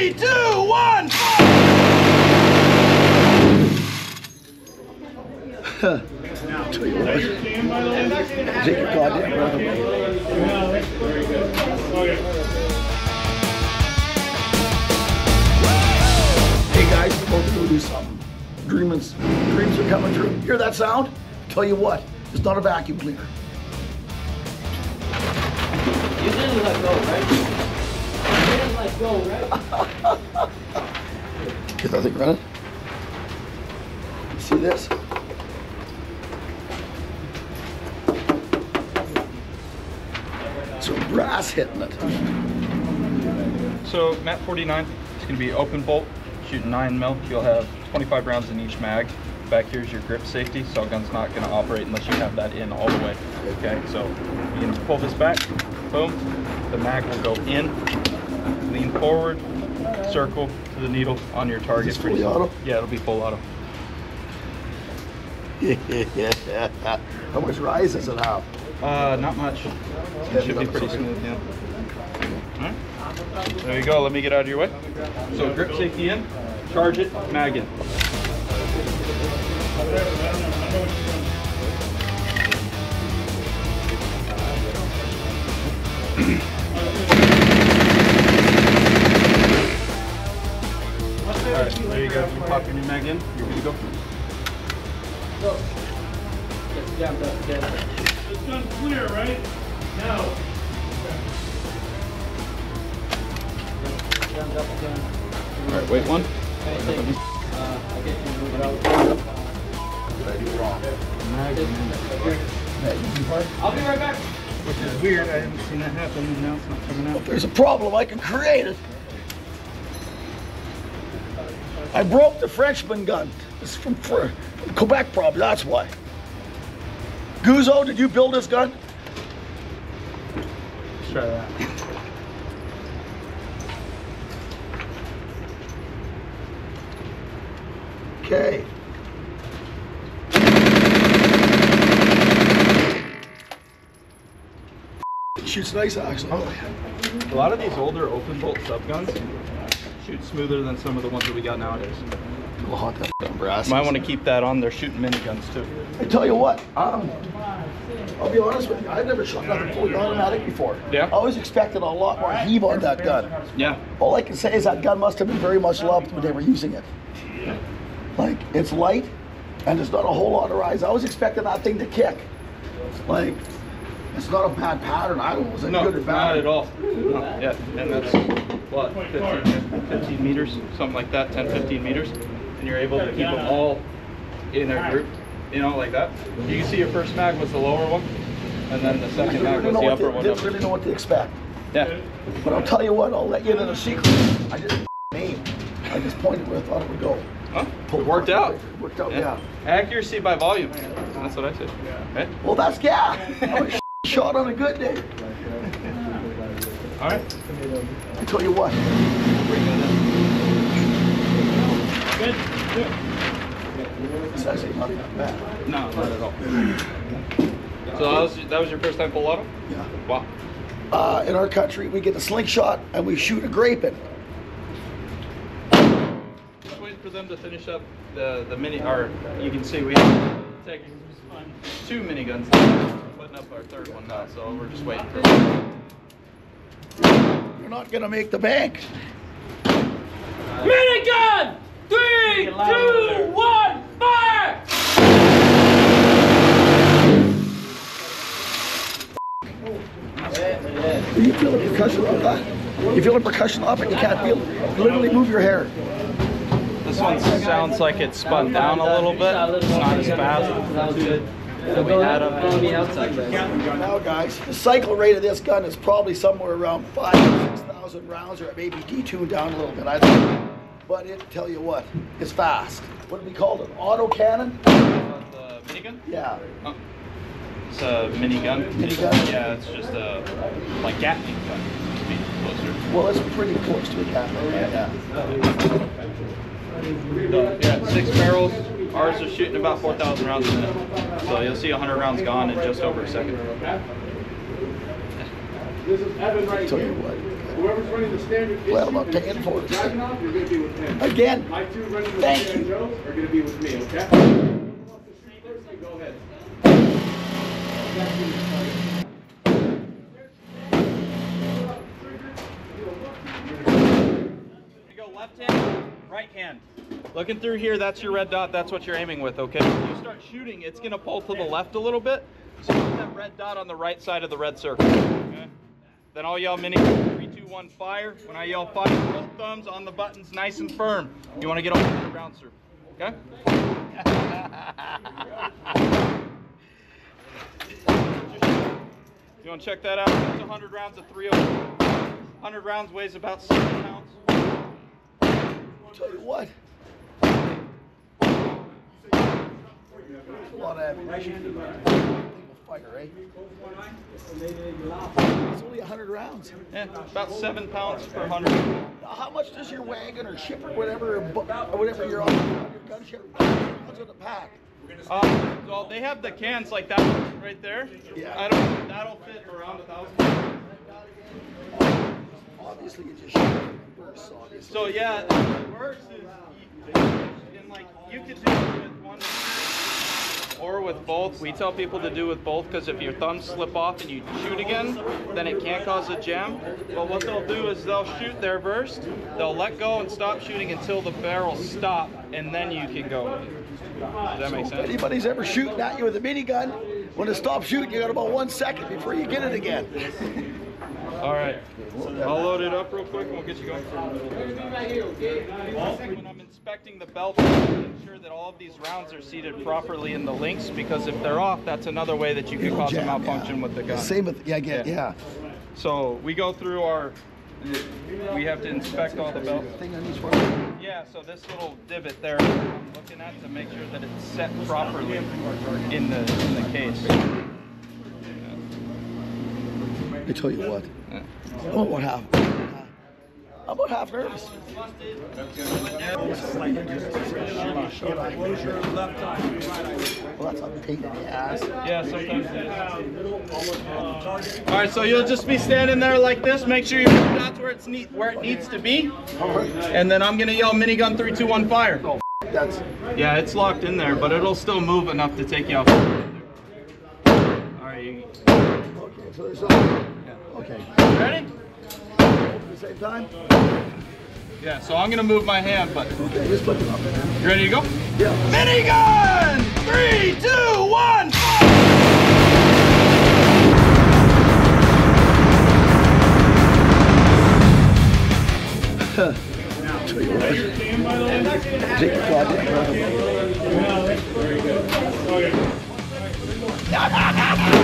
Three, two, one. Tell you what. Take your goddamn breath. Hey guys, we're about to do something. Dreamers, dreams are coming true. Hear that sound? Tell you what, it's not a vacuum cleaner. You didn't let go, right? You didn't let go, right? Get that thing running. See this? Some brass hitting it. So MAT 49 it's going to be open bolt, shooting 9 mil. You'll have 25 rounds in each mag. Back here's your grip safety, so gun's not going to operate unless you have that in all the way. Okay, so you're going to pull this back, boom, the mag will go in, lean forward, circle to the needle on your target. Is fully auto? Yeah, it'll be full auto. How much rise does it have? Uh, not much. It should be pretty smooth, yeah. There you go, let me get out of your way. So grip safety in, charge it, mag in. Alright, there you go. You pop your new mag in, you're good to go. Get jammed up together. It's done clear, right? Now. Jammed up again. Alright, wait one. Anything, uh, I get you to move it out. I'll be right back. Which is weird, I haven't seen that happen, and now it's not coming out. If there's a problem, I can create it. I broke the Frenchman gun. It's from, from Quebec, probably. That's why. Guzzo, did you build this gun? Let's try that. Okay. Shoots nice, actually. Oh. A lot of these older open bolt sub guns shoot smoother than some of the ones that we got nowadays. We'll that brass. Might want to keep that on. They're shooting miniguns too. I tell you what, um, I'll be honest with you. I've never shot nothing fully automatic before. Yeah. I always expected a lot more heave on that gun. Yeah. All I can say is that gun must have been very much loved when they were using it. Yeah. Like, it's light, and there's not a whole lot of rise. I was expecting that thing to kick. Like, it's not a bad pattern. I don't know, was it No, good or bad? not at all. No, yeah, and that's what 15, 15 meters, something like that, 10, 15 meters, and you're able to keep them all in a group, you know, like that. You can see your first mag was the lower one, and then the second mag really was the upper to, one. didn't really know what to expect. Yeah. But I'll tell you what, I'll let you in on a secret. I didn't aim. I just pointed where I thought it would go. Huh? It worked out. Worked out, yeah. Accuracy by volume. That's what I said. Right? Well, that's yeah. Shot on a good day. All right. I tell you what. Good, good. It's actually not even bad. No, not at all. So that was that was your first time full auto? Yeah. Wow. Uh, in our country, we get a slingshot and we shoot a grape in. Just waiting for them to finish up the the mini. Or you can see we take two miniguns. Putting up our third one now, so we're just waiting for. You're not gonna make the bank. Minigun! Three, two, one, fire! Do you feel the percussion of that? You feel the percussion of it, you can't feel it. You literally move your hair. This one sounds like it's spun down a little bit. It's not as fast. Good. that we had. On the outside, guys. Now, guys, the cycle rate of this gun is probably somewhere around five or six thousand rounds, or it may be detuned down a little bit. I don't know. But it, tell you what, it's fast. What do we call it? Auto cannon? The minigun? Yeah. Oh. It's a minigun. Minigun? Yeah, it's just a like Gatling gun. Closer. Well, it's pretty close to a cannon. Yeah. The- yeah, six barrels. Ours is shooting about 4,000 rounds a minute. So you'll see 100 rounds gone in just over a second. this is Tell you what, Whoever's running the standard Well, I'm not paying for it. You're gonna be with him. Again, My two running the Thank you. Joe's are gonna be with me, okay? Who wants to shoot first? You Go ahead. Go left hand, right hand. Looking through here, that's your red dot. That's what you're aiming with, okay? When you start shooting, it's gonna pull to the left a little bit. So put that red dot on the right side of the red circle. Okay? Then I'll yell mini three, two, one, fire. When I yell fire, both thumbs on the buttons, nice and firm. You want to get over the round through. Okay? You want to check that out? That's 100 rounds of 308. 100 rounds weighs about 7 pounds. Tell you what. A lot of ammunition. Fire, eh? It's only 100 rounds. Yeah, about 7 pounds per 100. Now, how much does your wagon or ship or whatever, or whatever you're on, your gun ship, what's in the pack? Uh, well, they have the cans like that right there. Yeah. I don't. That'll fit around a thousand. Obviously, you just shoot bursts, obviously. So yeah, the worst is, you, and like you could do it with one or with both. We tell people to do with both because if your thumbs slip off and you shoot again, then it can't cause a jam. But what they'll do is they'll shoot their burst, they'll let go and stop shooting until the barrel stop, and then you can go. Does that make If sense? anybody's ever shooting at you with a minigun, when it stops shooting, you got about one second before you get it again. All right. I'll load it up real quick and we'll get you going. When I'm inspecting the belt, I make sure that all of these rounds are seated properly in the links because if they're off, that's another way that you could cause a malfunction yeah. with the gun. Same with, yeah, I get, Yeah. yeah. So we go through our, we have to inspect all the belts. Thing on each one. Yeah, so this little divot there, I'm looking at to make sure that it's set properly in the in the case. I tell you what. I'm about half, I'm about half nervous. Well, that's a pain in the ass. Yeah, sometimes. All right, so you'll just be standing there like this. Make sure your that's where it's neat, where it needs to be, and then I'm gonna yell minigun three, two, one, fire. That's, Yeah, it's locked in there, but it'll still move enough to take you out. You okay, so there's a, okay. ready? At the same time? Yeah, so I'm gonna move my hand, but Okay, just put it up. you ready to go? Yeah. Minigun! Three, two, one, fire! Tell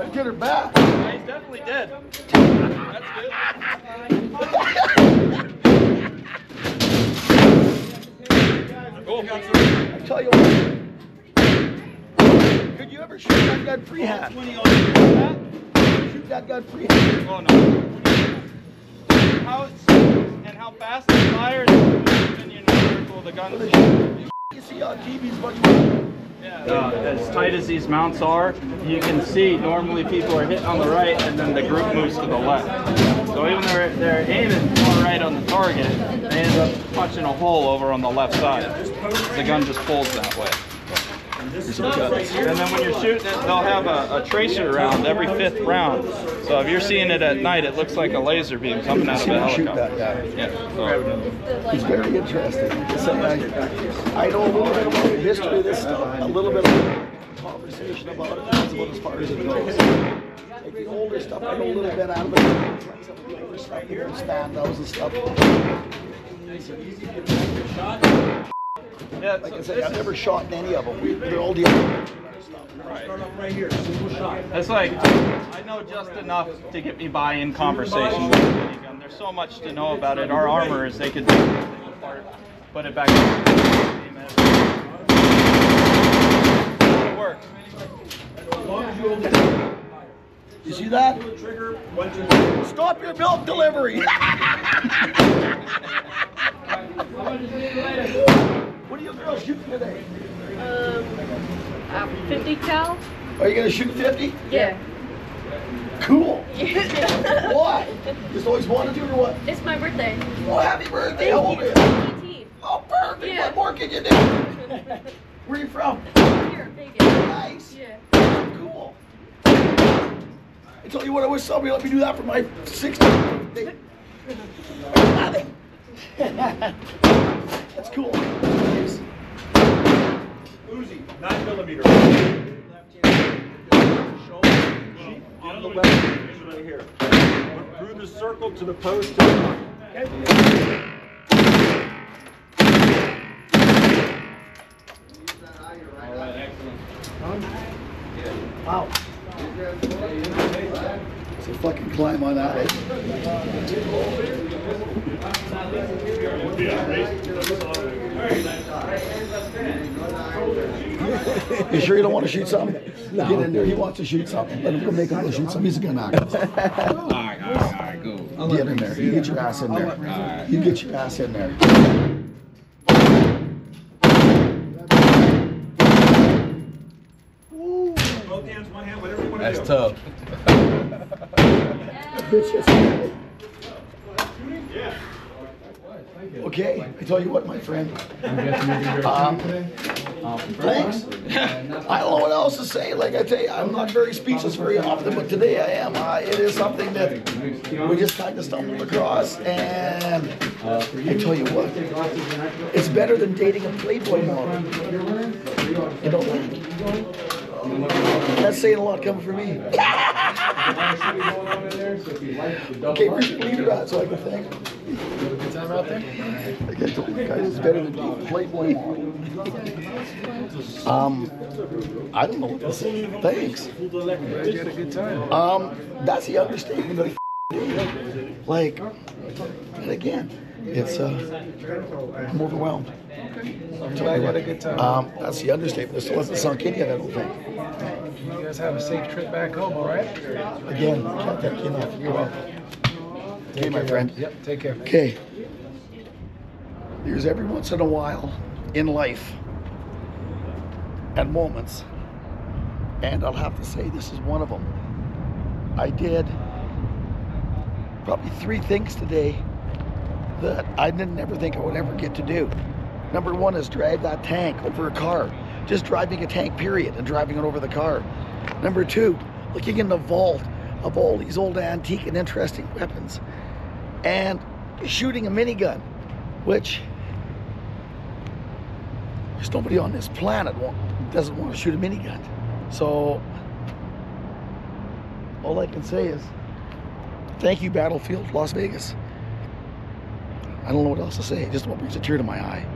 I'd say. Did I get her back? Yeah, he's definitely dead. That's good. Cool. I tell you what. Could you ever shoot that gun freehand? Shoot that gun freehand? Oh no. How it's and how fast it fires, and you know how cool the gun is. You see on TV's much Uh, as tight as these mounts are, you can see normally people are hitting on the right and then the group moves to the left. So even though they're, they're aiming far right on the target, they end up punching a hole over on the left side. The gun just pulls that way. And then when you're shooting it, they'll have a, a tracer round every fifth round. So if you're seeing it at night, it looks like a laser beam coming out of a Shoot helicopter. that guy. Yeah. So, It's very interesting. Like I I, I know a little bit about the history of this stuff, a little bit of conversation about it. That's about as far as it goes. Like the older stuff, I know a little bit out of it. Like some of the older stuff, the old standouts and stuff. yeah, Like I said, I've never shot in any of them. They're all the other It's like I know just enough to get me by in conversation with the minigun. There's so much to know about it. Our armorers, they could take apart, put it back. It works. You see that? The trigger, one, two, three. Stop your milk delivery. what are you girls shooting today? Um, uh, 50 cal? Are you gonna shoot 50? Yeah. Cool. Yeah. Why? Just always wanted to or what? it's my birthday. Oh, happy birthday. How old are you? you. Oh, perfect. Yeah. What more can you do? Where are you from? Here, Vegas. Nice. Yeah. Cool. I tell you what, I wish somebody let me do that for my 60th birthday. Nothing. That's cool. Uzi, nine millimeter. Shoulder, sheep on the left, right here. Look Through the circle to the post. the- Wow. It's a fucking climb on that. eh? You sure you don't want to shoot something? Get in there. He wants to shoot something. Let him go make him go shoot something. He's a gun actor. All right, all right, all right, cool. Get in there. You get your ass in there. You get your ass in there. Both hands, one hand, whatever you want to do. That's tough. Bitches. Okay, I tell you what, my friend. Um, thanks. I don't know what else to say. Like I tell you, I'm not very speechless very often, but today I am. Uh, it is something that we just kind of stumbled across, and I tell you what, it's better than dating a Playboy model. You know that? That's saying a lot coming from me. Okay, where's your leader at so I can thank him? Time out there? Like I told you guys, it's better than being a Playboy. Um, I don't know what to say. Thanks. Glad you had a good time. Um, that's the understatement of the like. And again, it's uh, I'm overwhelmed. Glad you had a good time. Um, that's the understatement. This wasn't sunk in yet. I don't think. You guys have a safe trip back home, all right? Again, can't thank you enough. You're welcome. Okay, my friend. Yep, take care. Okay. There's every once in a while in life and moments, and I'll have to say this is one of them. I did probably three things today that I didn't ever think I would ever get to do. Number one is drag that tank over a car. Just driving a tank, period, and driving it over the car. Number two, looking in the vault of all these old antique and interesting weapons and shooting a minigun, which there's nobody on this planet doesn't want to shoot a minigun. So all I can say is thank you, Battlefield Las Vegas. I don't know what else to say. Just what brings a tear to my eye.